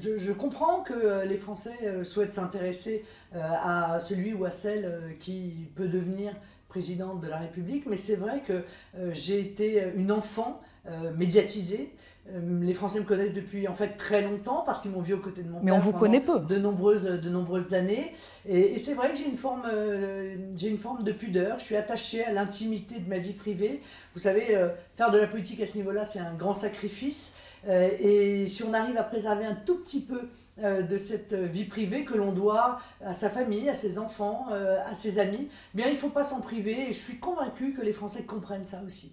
Je, comprends que les Français souhaitent s'intéresser à celui ou à celle qui peut devenir présidente de la République, mais c'est vrai que j'ai été une enfant médiatisée. Euh, les Français me connaissent depuis en fait très longtemps parce qu'ils m'ont vu aux côtés de mon père. Mais on vous connaît peu. De nombreuses, de nombreuses années. Et, c'est vrai que j'ai une, forme, euh, j'ai une forme de pudeur. Je suis attachée à l'intimité de ma vie privée. Vous savez, euh, faire de la politique à ce niveau-là, c'est un grand sacrifice. et si on arrive à préserver un tout petit peu de cette vie privée que l'on doit à sa famille, à ses enfants, à ses amis, bien il ne faut pas s'en priver et je suis convaincue que les Français comprennent ça aussi.